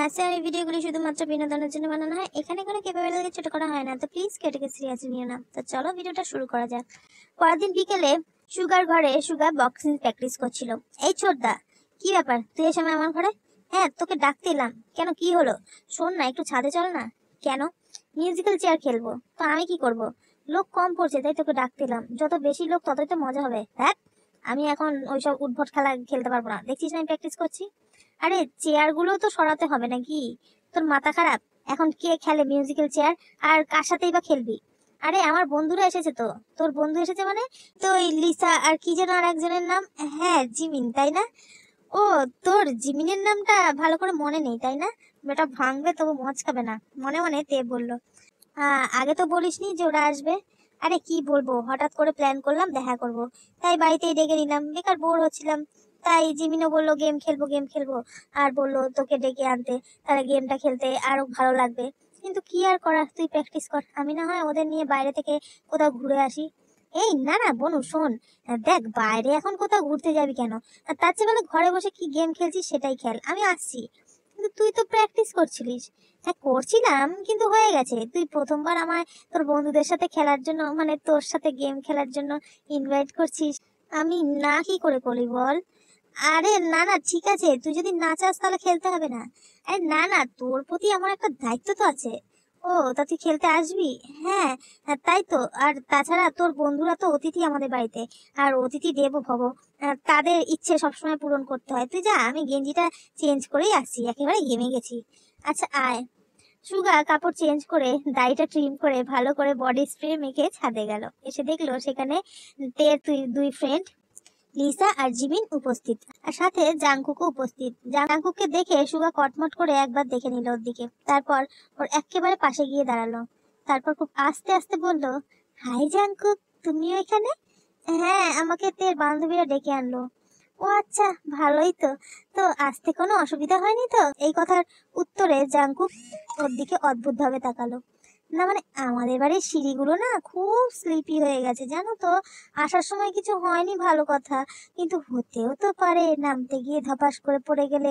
হাসে আর এই ভিডিওগুলি শুধুমাত্র বিনোদনের জন্য বানানো হয়। এখানে কোনো ক্যাপাবিলিটি ছোট করা হয় না। তো প্লিজ কেটেকে সিরিয়াসলি নিও। না তো চলো ভিডিওটা শুরু করা যাক। পরের বিকেলে সুগার ঘরে সুগার বক্সিং প্র্যাকটিস করছিল। এই ছোটদা, কি ব্যাপার? তুই এসে আমার ঘরে? হ্যাঁ তোকে ডাকতে এলাম কেন, কি হলো? শোন না, একটু ছাদে চল না। কেন? মিউজিক্যাল চেয়ার খেলব। তো আমি কি করব? লোক কম পড়ছে, তাই তোকে ডাকতে এলাম যত বেশি লোক, ততই তো মজা হবে। হ্যাঁ আমি এখন ওইসব উদ্ভট খেলা খেলতে পারব না। দেখছিস আমি প্র্যাকটিস করছি? আরে চেয়ারগুলো তো সরাতে হবে নাকি? তোর মাথা খারাপ? এখন কে খেলে মিউজিক্যাল চেয়ার আর কার সাথেই বা খেলবি? আরে, আমার বন্ধুরা এসেছে তো। তোর বন্ধু এসেছে মানে? তো লিসা আর কি যেন আর একজনের নাম? হ্যাঁ জিমিন, তাই না? ও, তোর জিমিনের নামটা ভালো করে মনে নেই, তাই না? বেটা ভাঙবে, তবু মজ খাবে না। মনে মনে তে বলল। আগে তো বলিসনি যে ওরা আসবে? আরে, কি বলব? হঠাৎ করে প্ল্যান করলাম, দেখা করব। তাই বাড়িতেই ডেকে নিলাম। বেকার বোর হচ্ছিলাম। তাই জিমিনও বলল, গেম খেলব গেম খেলব। আর বলল, তোকে ডেকে আনতে, তাহলে গেমটা খেলতে আরও ভালো লাগবে। কিন্তু কি আর করা তুই প্র্যাকটিস কর। আমি না হয় ওদের নিয়ে বাইরে থেকে কোথাও ঘুরে আসি। এই, না না, বনু, শোন, দেখ, বাইরে এখন কোথাও ঘুরতে যাবি কেন? আর তার চেয়ে বলে ঘরে বসে কি গেম খেলছিস সেটাই খেল, আমি আসছি। কিন্তু তুই তো প্র্যাকটিস করছিলিস। হ্যাঁ করছিলাম, কিন্তু হয়ে গেছে। তুই প্রথমবার আমায় তোর বন্ধুদের সাথে খেলার জন্য মানে তোর সাথে গেম খেলার জন্য ইনভাইট করছিস। আমি না কি করে করি বল? আরে না না ঠিক আছে। তুই যদি না চাস তাহলে খেলতে হবে না। আরে না না তোর প্রতি আমার একটা দায়িত্ব তো আছে। ও তা তুই খেলতে আসবি? হ্যাঁ হ্যাঁ, তাই তো। আর তাছাড়া তোর বন্ধুরা তো অতিথি আমাদের বাড়িতে। আর অতিথি দেব ভব। তাদের ইচ্ছে সবসময় পূরণ করতে হয়। তুই যা আমি গেঞ্জিটা চেঞ্জ করেই আসছি। একেবারে ঘেমে গেছি। আচ্ছা আয়। সুগা কাপড় চেঞ্জ করে দাড়িটা ট্রিম করে ভালো করে বডি স্প্রে মেখে ছাদে গেল। এসে দেখল সেখানে তুই দুই ফ্রেন্ড লিসা আর জিমিন উপস্থিত। আর সাথে জাংকুকও উপস্থিত। জাংকুককে দেখে সুগা কটমট করে একবার দেখে নিল ওর দিকে। তারপর ওর একেবারে পাশে গিয়ে দাঁড়াল। তারপর খুব আস্তে আস্তে বলল, হাই জাংকুক, তুমিও এখানে? হ্যাঁ আমাকে তের বান্ধবীরা ডেকে আনলো। ও আচ্ছা ভালোই তো। তো আসতে কোনো অসুবিধা হয়নি তো? এই কথার উত্তরে জাংকুক ওর দিকে অদ্ভুতভাবে তাকালো। না মানে আমাদের বাড়ির সিঁড়িগুলো না খুব স্লিপি হয়ে গেছে, জানো তো? আসার সময় কিছু হয়নি ভালো কথা, কিন্তু হতেও তো পারে, নামতে গিয়ে ধপাস করে পড়ে গেলে,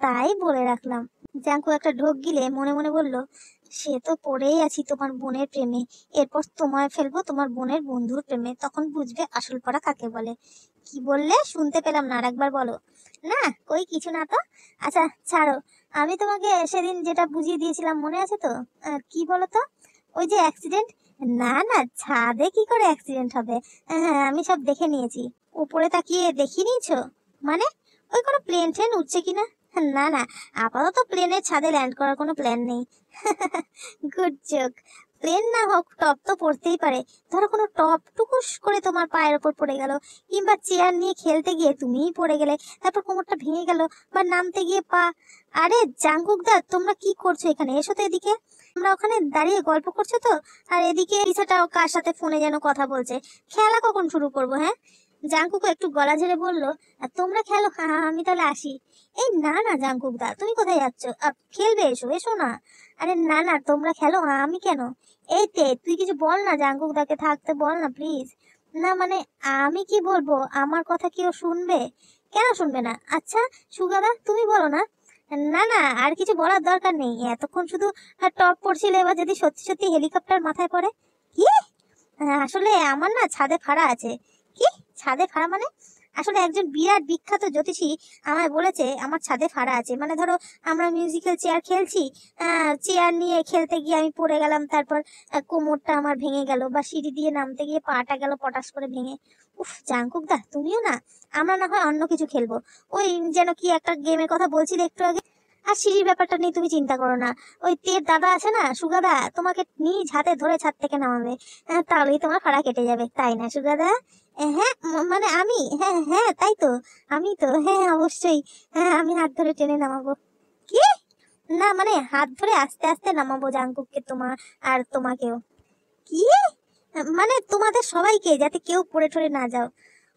তাই বলে রাখলাম। জাঙ্কু একটা ঢোক গিলে মনে মনে বলল সে তো পড়েই আছি তোমার বোনের প্রেমে। এরপর তোমায় ফেলব তোমার বোনের বন্ধুর প্রেমে। তখন বুঝবে আসল পড়া কাকে বলে। কি বললে? শুনতে পেলাম না। আরেকবার বলো। না, কই? কিছু না তো। আচ্ছা ছাড়ো। আমি তোমাকে সেদিন যেটা বুঝিয়ে দিয়েছিলাম, মনে আছে তো? কি বলো তো ওই যে অ্যাক্সিডেন্ট না না, ছাদে কি করে অ্যাক্সিডেন্ট হবে? হ্যাঁ আমি সব দেখে নিয়েছি। উপরে তাকিয়ে দেখিয়ে নিয়েছো? মানে ওই কোনো প্লেন ট্রেন উঠছে কিনা? না না, আপাতত প্লেনের ছাদে ল্যান্ড করার কোনো প্ল্যান নেই। Good joke. প্লেন না হোক, টপ তো পড়তেই পারে। ধরো কোনো টপ টুকুস করে তোমার পায়ের ওপর পড়ে গেল, কিংবা চেয়ার নিয়ে খেলতে গিয়ে তুমিই পড়ে গেলে, তারপর কোমরটা ভেঙে গেল, বা নামতে গিয়ে পা। আরে জাঙ্গুকদা তোমরা কি করছ এখানে? এসো তো এদিকে। আমরা ওখানে দাঁড়িয়ে গল্প করছ তো? আর এদিকে ইসাটাও কার সাথে ফোনে যেন কথা বলছে? খেলা কখন শুরু করব হ্যাঁ? জাঙ্কুকও একটু গলা ঝেড়ে বলল "আর তোমরা খেলো হ্যাঁ হ্যাঁ, আমি তাহলে আসি। এই না না জাঙ্কুক দা তুমি কোথায় যাচ্ছ? খেলবে এসো এসো না। আরে না না তোমরা খেলো হ্যাঁ আমি কেন? এই তে তুই কিছু বল না জাঙ্কুক দাকে থাকতে বল না প্লিজ না মানে আমি কি বলব? আমার কথা কেউ শুনবে? কেন শুনবে না? আচ্ছা সুগাদা তুমি বলো না। না না আর কিছু বলার দরকার নেই। এতক্ষণ শুধু টপ পড়ছিল এবার যদি সত্যি সত্যি হেলিকপ্টার মাথায় পড়ে? কি? আহ, আসলে আমার না ছাদে ফাড়া আছে। কি? ছাদে ফাড়া মানে? আসলে একজন বিরাট বিখ্যাত জ্যোতিষী আমায় বলেছে, আমার ছাদে ফাড়া আছে। মানে ধরো, আমরা মিউজিক্যাল চেয়ার খেলছি চেয়ার নিয়ে খেলতে গিয়ে আমি পড়ে গেলাম, তারপর কোমরটা আমার ভেঙে গেল বা সিঁড়ি দিয়ে নামতে গিয়ে পাটা গেল পটাশ করে ভেঙে। উফ জাঙ্কুক দা, তুমিও না? আমরা না হয় অন্য কিছু খেলব। ওই যেন কি একটা গেমের কথা বলছিলে একটু আগে? আর সিঁড়ির ব্যাপারটা নিয়ে তুমি চিন্তা করো না। ওই তের দাদা আছে না সুগাদা তোমাকে নিজ হাতে ধরে ছাদ থেকে নামাবে। তাহলেই তোমার ফাড়া কেটে যাবে, তাই না সুগাদা হ্যাঁ মানে আমি হ্যাঁ হ্যাঁ তাই তো, আমি তো হ্যাঁ অবশ্যই হ্যাঁ আমি হাত ধরে টেনে নামাবো। কি? না মানে হাত ধরে আস্তে আস্তে নামাবো জাঙ্কুককে তোমার আর তোমাকেও। কি? মানে তোমাদের সবাইকে যাতে কেউ পড়ে ঠরে না যাও।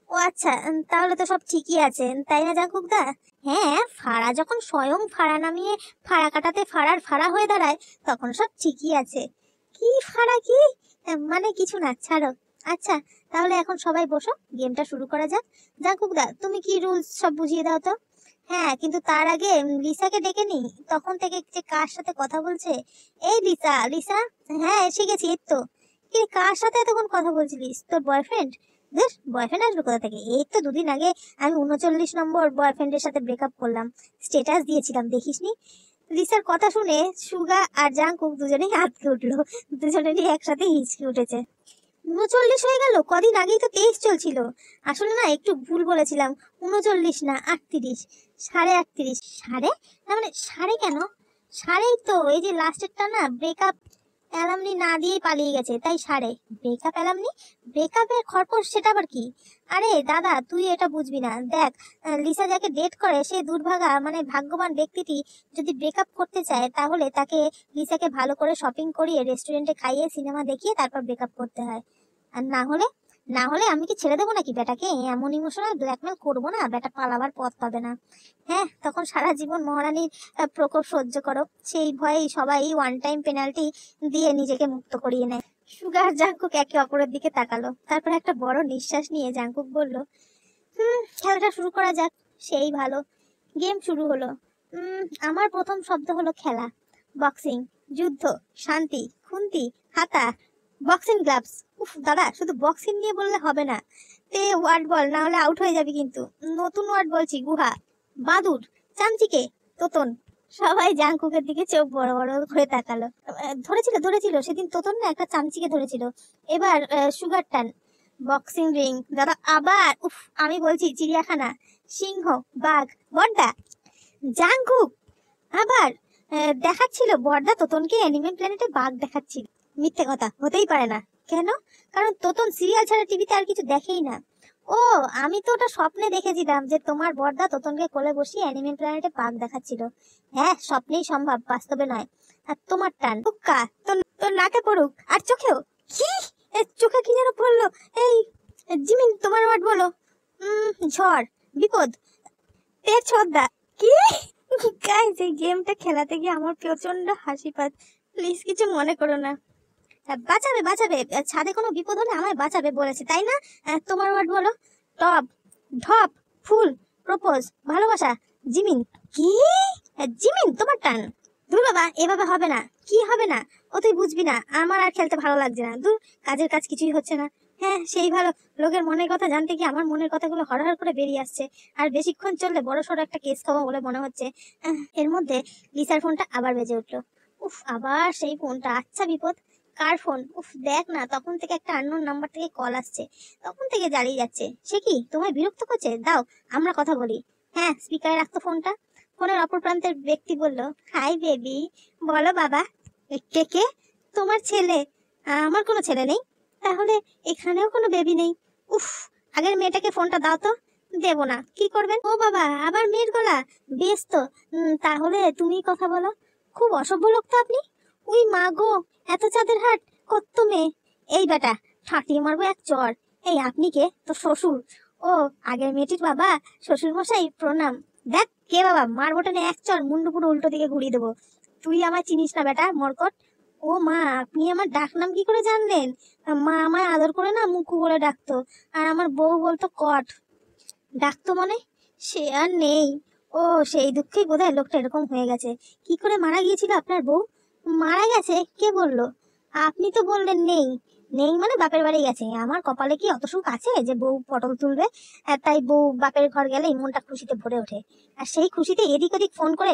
ও আচ্ছা তাহলে তো সব ঠিকই আছে, তাই না জাঙ্কুক দা হ্যাঁ ফাড়া যখন স্বয়ং ফাড়া নামিয়ে ফাড়া কাটাতে ফাড়ার ফাড়া হয়ে দাঁড়ায়, তখন সব ঠিকই আছে। কি ফাড়া কি? মানে কিছু না, ছাড়ো। আচ্ছা তাহলে এখন সবাই বসো, গেমটা শুরু করা যাক। জাঙ্কুক দা, তুমি কি রুলস সব বুঝিয়ে দাও তো? হ্যাঁ কিন্তু তার আগে লিসাকে ডেকে নি তখন থেকে যে কার সাথে কথা বলছে? এই লিসা লিসা? হ্যাঁ এসে গেছি, এই তো। কি, কার সাথে এতক্ষণ কথা বলছিলিস? তোর বয়ফ্রেন্ড বেশ বয়ফ্রেন্ড আসবে কোথা থেকে? এই তো দুদিন আগে আমি উনচল্লিশ নম্বর বয়ফ্রেন্ডের সাথে ব্রেকআপ করলাম। স্টেটাস দিয়েছিলাম, দেখিসনি? লিসার কথা শুনে সুগা আর জাংকুক দুজনেই আটকে উঠল। দুজনেরই একসাথে হিচকি উঠেছে। উনচল্লিশ হয়ে গেল? কদিন আগেই তো তেইশ চলছিল। আসলে না, একটু ভুল বলেছিলাম। উনচল্লিশ না, আটত্রিশ। সাড়ে আটত্রিশ। সাড়ে? তার মানে সাড়ে কেন? সাড়েই তো, এই যে লাস্টেরটা না ব্রেকআপ অ্যালামনি না দিয়েই পালিয়ে গেছে, তাই সারে। ব্রেকআপ অ্যালামনি ব্রেকআপের খরপর সেটা আবার কি? আরে দাদা, তুই এটা বুঝবি না। দেখ লিসা যাকে ডেট করে, সে দুর্ভাগা মানে ভাগ্যবান ব্যক্তিটি যদি ব্রেকআপ করতে চায়, তাহলে তাকে লিসাকে ভালো করে শপিং করিয়ে রেস্টুরেন্টে খাইয়ে সিনেমা দেখিয়ে তারপর ব্রেকআপ করতে হয়। আর না হলে না হলে আমি কি ছেড়ে দেবো নাকি বেটাকে? এমন ইমোশনাল ব্ল্যাকমেল করব না, বেটা পালাবার পথ পাবে না। হ্যাঁ তখন সারা জীবন মহারানীর প্রকোপ সহ্য করো। সেই ভয়েই সবাই ওয়ান টাইম পেনাল্টি দিয়ে নিজেকে মুক্ত করিয়ে নেয়। সুগার জাঙ্কুক একে অপরের দিকে তাকালো। তারপর একটা বড় নিঃশ্বাস নিয়ে জাঙ্কুক বলল, হুম, খেলাটা শুরু করা যাক। সেই ভালো। গেম শুরু হলো। আমার প্রথম শব্দ হলো খেলা। বক্সিং যুদ্ধ, শান্তি, খুন্তি, হাতা বক্সিং গ্লাভস উফ, দাদা, শুধু বক্সিং নিয়ে বললে হবে না। তে ওয়ার্ড বল, না হলে আউট হয়ে যাবে কিন্তু। নতুন ওয়ার্ড বলছি, গুহা। বাদুর, চামচিকে, তোতন। সবাই জাংকুকের দিকে চোখ বড় বড় করে তাকালো। ধরেছিল ধরেছিল, সেদিন তোতন না একটা চামচিকে ধরেছিল। এবার সুগার টান। বক্সিং রিং দাদা, আবার, উফ, আমি বলছি, চিড়িয়াখানা। সিংহ, বাঘ বড়দা জাংকুক, আবার দেখাচ্ছিল বড়দা তোতনকে অ্যানিমেল প্ল্যানেটে বাঘ দেখাচ্ছিল। মিথ্যে কথা, হতেই পারে না। কেন? কারণ তোতন সিরিয়াল ছাড়া টিভিতে আর কিছু দেখেই না। ও, আমি তো ওটা স্বপ্নে দেখেছিলাম যে তোমার বড়দা তোতনকে কোলে বসিয়ে অ্যানিমেল প্ল্যানেটে বাঘ দেখাচ্ছিল। হ্যাঁ স্বপ্নেই সম্ভব, বাস্তবে নয়। আর তোমার টান উক্কা তোর নাকে পড়ুক, আর চোখেও। কি? চোখে কি যেন পড়ল? এই, জিমিন, তোমার ওয়ার্ড বলো। ঝড়, বিপদ। তের ছোদ্দা, কি? গাইজ এই গেমটা খেলাতে গিয়ে আমার প্রচণ্ড হাসি পায়। প্লিজ, কিছু মনে করো না। বাঁচাবে বাঁচাবে। ছাদে কোনো বিপদ হলে আমায় বাঁচাবে বলেছে, তাই না? তোমার ওয়ার্ড বলো। টপ ঢপ, ফুল, প্রপোজ, ভালোবাসা, জিমিন। কি? জিমিন, তোমার টান। দূর বাবা, এভাবে হবে না। কি হবে না? ও তুই বুঝবি না। আমার আর খেলতে ভালো লাগছে না। দূর, কাজের কাজ কিছুই হচ্ছে না। হ্যাঁ সেই ভালো। লোকের মনের কথা জানতে গিয়ে আমার মনের কথাগুলো হরহর করে বেরিয়ে আসছে। আর বেশিক্ষণ চললে বড় সড়ো একটা কেস খাব বলে মনে হচ্ছে। এর মধ্যে লিসার ফোনটা আবার বেজে উঠল। উফ, আবার সেই ফোনটা। আচ্ছা বিপদ। কার ফোন উফ, দেখ না, তখন থেকে একটা আননোন নাম্বার থেকে কল আসছে। তখন থেকে জ্বালিয়ে যাচ্ছে। সে কি, তোমায় বিরক্ত করছে? দাও, আমরা কথা বলি। হ্যাঁ স্পিকারে রাখতো ফোনটা ফোনের অপর প্রান্তের ব্যক্তি বলল হাই বেবি বলো বাবা কে কে? তোমার ছেলে? আমার কোনো ছেলে নেই। তাহলে এখানেও কোনো বেবি নেই। উফ, আগের মেয়েটাকে ফোনটা দাও তো। দেবো না। কি করবেন? ও বাবা, আবার মেয়ের গলা। বেশ তো। তাহলে তুমি কথা বলো। খুব অসভ্য লোক তো আপনি। উই মা গো, এত চাঁদের হাট কত মেয়ে। এই বেটা ঠাটিয়ে মারবো এক চর। এই আপনি কে? তো শ্বশুর। ও, আগের মেয়েটির বাবা শ্বশুর মশাই প্রণাম। দেখ কে বাবা মারবো টেনে এক চর মুন্ডু পুরো উল্টো দিকে ঘুরিয়ে দেবো। তুই আমার চিনিস না বেটা, মরকট। ও মা, আপনি আমার ডাক নাম কি করে জানলেন? মা আমায় আদর করে না মুখু বলে ডাকতো, আর আমার বউ বলতো কট। ডাকতো মানে? সে আর নেই। ও, সেই দুঃখেই বোধহয় লোকটা এরকম হয়ে গেছে। কি করে মারা গিয়েছিল আপনার বউ? মারা গেছে? কে বলল? আপনি তো বললেন নেই। নেই মানে বাপের বাড়ি গেছে। আমার কপালে কি অত সুখ আছে যে বউ পটল তুলবে? তাই বউ বাপের ঘর গেলেই মনটা খুশিতে ভরে ওঠে। আর সেই খুশিতে এদিক ওদিক ফোন করে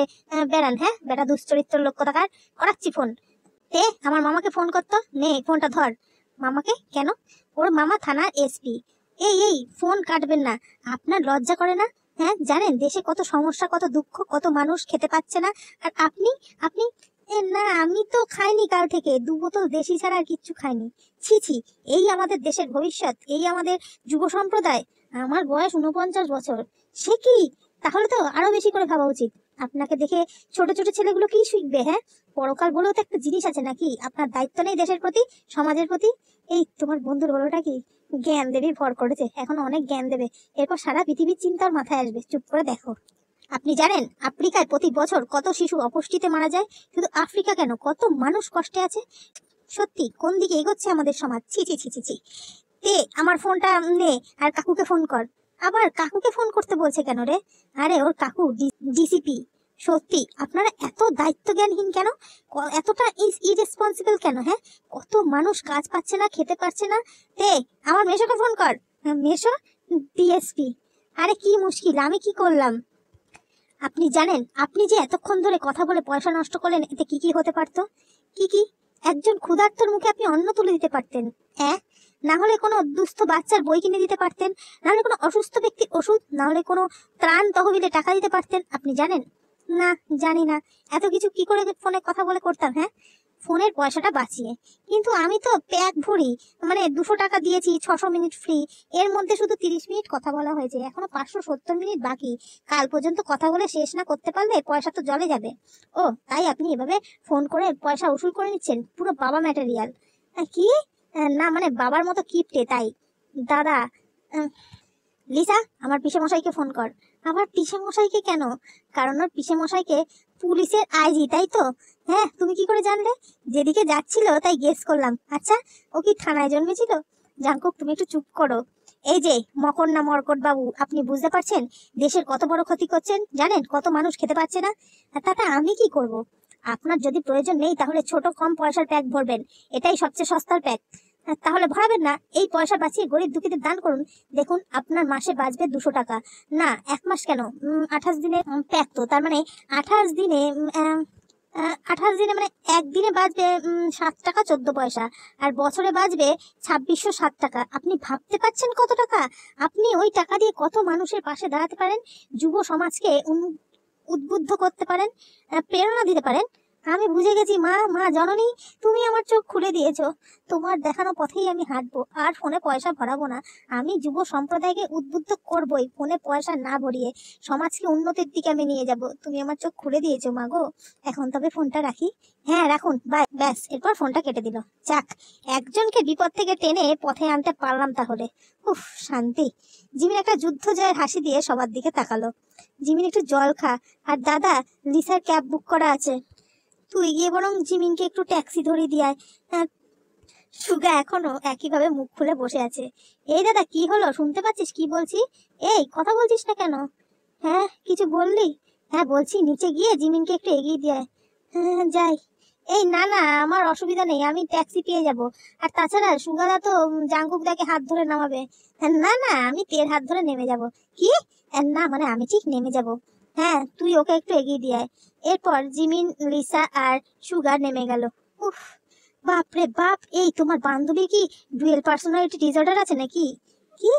বেড়ান হ্যাঁ? বেটা দুশ্চরিত্র লোক কোথাকার? করাচ্ছি ফোন। তে আমার মামাকে ফোন করতো নে, ফোনটা ধর। মামাকে? কেন? ওর মামা থানার এসপি। এই এই, ফোন কাটবেন না। আপনার লজ্জা করে না? হ্যাঁ জানেন, দেশে কত সমস্যা, কত দুঃখ, কত মানুষ খেতে পাচ্ছে না। আর আপনি আপনি না, আমি তো খাইনি কাল থেকে। দু বোতল দেশি ছাড়া আর কিচ্ছু খাইনি। ছি ছি, এই আমাদের দেশের ভবিষ্যৎ, এই আমাদের যুব সম্প্রদায়। আমার বয়স উনপঞ্চাশ বছর। সে কি? তাহলে তো আরও বেশি করে ভাবা উচিত। আপনাকে দেখে ছোট ছোট ছেলেগুলো কি শিখবে হ্যাঁ? পরকাল বলেও তো একটা জিনিস আছে নাকি? আপনার দায়িত্ব নেই দেশের প্রতি, সমাজের প্রতি? এই, তোমার বন্ধুর হলোটা কি? জ্ঞান দেবী ভর করেছে। এখন অনেক জ্ঞান দেবে। এরপর সারা পৃথিবীর চিন্তার মাথায় আসবে। চুপ করে দেখো। আপনি জানেন আফ্রিকায় প্রতি বছর কত শিশু অপুষ্টিতে মারা যায়? শুধু আফ্রিকা কেন? কত মানুষ কষ্টে আছে? সত্যি, কোন দিকে এগোচ্ছে আমাদের সমাজ? ছি ছি ছি ছি ছি। তে আমার ফোনটা নে আর কাকুকে ফোন কর। আবার কাকুকে ফোন করতে বলছে কেন রে? আরে, ওর কাকু ডিসিপি। সত্যি, আপনারা এত দায়িত্ব জ্ঞানহীন কেন এতটা ইরেসপন্সিবল কেন হ্যাঁ? কত মানুষ কাজ পাচ্ছে না, খেতে পারছে না? তে আমার মেশোকে ফোন কর। মেশো, ডিএসপি। আরে, কি মুশকিল, আমি কি করলাম? আপনি জানেন, আপনি যে এতক্ষণ ধরে কথা বলে পয়সা নষ্ট করলেন, এতে কি কি হতে পারতো? কি কি? একজন ক্ষুধার্তর মুখে আপনি অন্ন তুলে দিতে পারতেন। হ্যাঁ না হলে কোনো দুস্থ বাচ্চার বই কিনে দিতে পারতেন? না হলে কোনো অসুস্থ ব্যক্তির ওষুধ? না হলে কোনো ত্রাণ তহবিলে টাকা দিতে পারতেন? আপনি জানেন? না, জানি না। এত কিছু কি করে ফোনে কথা বলে করতাম হ্যাঁ? ফোনের পয়সাটা বাঁচিয়ে। কিন্তু আমি তো প্যাক ভরি মানে দুশো টাকা দিয়েছি, ছশো মিনিট ফ্রি এর মধ্যে শুধু তিরিশ মিনিট কথা বলা হয়েছে। এখনও পাঁচশো সত্তর মিনিট বাকি। কাল পর্যন্ত কথা বলে শেষ না করতে পারলে পয়সা তো জলে যাবে। ও, তাই আপনি এভাবে ফোন করে পয়সা উসুল করে নিচ্ছেন? পুরো বাবা ম্যাটেরিয়াল কি? না মানে বাবার মতো কিপটে, তাই। দাদা লিসা, আমার পিসে মশাইকে ফোন কর। আমার পিসে মশাইকে কেন? কারণ ওর পিসে মশাইকে পুলিশের আইজি, তাই তো? হ্যাঁ তুমি কি করে জানলে? যেদিকে যাচ্ছিল, তাই গেস করলাম। আচ্ছা ও কি থানায় জন্মেছিল? জাঙ্কুক তুমি একটু চুপ করো। এই যে, মকর না মরকট বাবু, আপনি বুঝতে পারছেন? দেশের কত বড় ক্ষতি করছেন? জানেন, কত মানুষ খেতে পাচ্ছে না? তাতে আমি কি করব? আপনার যদি প্রয়োজন নেই, তাহলে ছোট কম পয়সার প্যাক ভরবেন। এটাই সবচেয়ে সস্তার প্যাক তাহলে ভরাবেন না। এই পয়সা বাঁচিয়ে গরিব দুঃখীদের দান করুন। দেখুন, আপনার মাসে বাঁচবে দুশো টাকা। না, এক মাস কেন? আঠাশ দিনে প্যাক তো তার মানে আঠাশ দিনে আঠাশ দিনে মানে একদিনে বাঁচবে সাত টাকা চোদ্দ পয়সা। আর বছরে বাঁচবে ছাব্বিশশো সাত টাকা। আপনি ভাবতে পারছেন কত টাকা? আপনি ওই টাকা দিয়ে কত মানুষের পাশে দাঁড়াতে পারেন? যুব সমাজকে উদ্বুদ্ধ করতে পারেন প্রেরণা দিতে পারেন। আমি বুঝে গেছি, মা মা, জননী? তুমি আমার চোখ খুলে দিয়েছ। তোমার দেখানো পথেই আমি হাঁটবো, আর ফোনে পয়সা ভরাবো না। আমি যুব সম্প্রদায়কে উদ্বুদ্ধ করবই ফোনে পয়সা না ভরিয়ে। সমাজকে উন্নতির দিকে আমি নিয়ে যাব। তুমি আমার চোখ খুলে দিয়েছ, মা গো। এখন তবে ফোনটা রাখি। হ্যাঁ রাখুন। বাই, ব্যাস। এরপর ফোনটা কেটে দিল। যাক, একজনকে বিপদ থেকে টেনে পথে আনতে পারলাম তাহলে। উফ, শান্তি। জিমিন একটা যুদ্ধ জয়ের হাসি দিয়ে সবার দিকে তাকালো। জিমিন একটু জল খা। আর দাদা, লিসার ক্যাব বুক করা আছে। তুই গিয়ে বরং জিমিনকে একটু ট্যাক্সি ধরে দিয়ে আয়। হ্যাঁ, সুগা এখনও একইভাবে মুখ খুলে বসে আছে। এই দাদা কি হলো? শুনতে পাচ্ছিস? কি বলছি? এই কথা বলছিস না কেন? হ্যাঁ কিছু বললি? হ্যাঁ বলছি নিচে গিয়ে জিমিনকে একটু এগিয়ে দিয়ে হ্যাঁ যাই। এই না না আমার অসুবিধা নেই আমি ট্যাক্সি পেয়ে যাব। আর তাছাড়া সুগাদা তো জাঙ্কুক দাকে হাত ধরে নামাবে। না না আমি তের হাত ধরে নেমে যাব। কি? না মানে আমি ঠিক নেমে যাব। হ্যাঁ তুই ওকে একটু এগিয়ে দিয়ে আয়। এরপর জিমিন লিসা আর সুগার নেমে গেল। উফ বাপরে বাপ, এই তোমার বান্ধবী কি ডুয়েল পার্সোনালিটি ডিসঅর্ডার আছে নাকি? কি?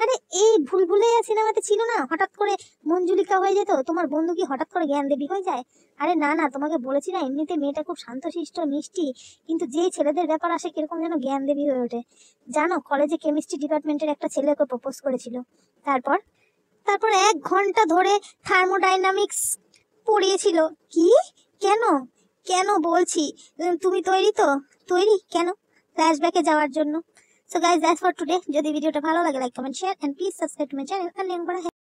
আরে, এই ভুল ভুলভুলে সিনেমাতে ছিল না? হঠাৎ করে মঞ্জুলিকা হয়ে যেত? তোমার বন্ধু কি হঠাৎ করে জ্ঞান দেবী হয়ে যায়? আরে না না, তোমাকে বলেছি না, এমনিতে মেয়েটা খুব শান্তশিষ্ট, মিষ্টি, কিন্তু যেই ছেলেদের ব্যাপার আসে, কীরকম যেন জ্ঞান দেবী হয়ে ওঠে। জানো, কলেজে কেমিস্ট্রি ডিপার্টমেন্টের একটা ছেলেকে প্রপোজ করেছিল। তারপর? তারপর এক ঘণ্টা ধরে থার্মোডাইনামিক্স পড়িয়েছিল। কি? কেন? কেন বলছি? তুমি তৈরি তো? তৈরি? কেন? ফ্ল্যাশব্যাকে যাওয়ার জন্য। So guys that's for today যদি ভিডিওটা ভালো লাগে like comment share and please subscribe to my channel and link করা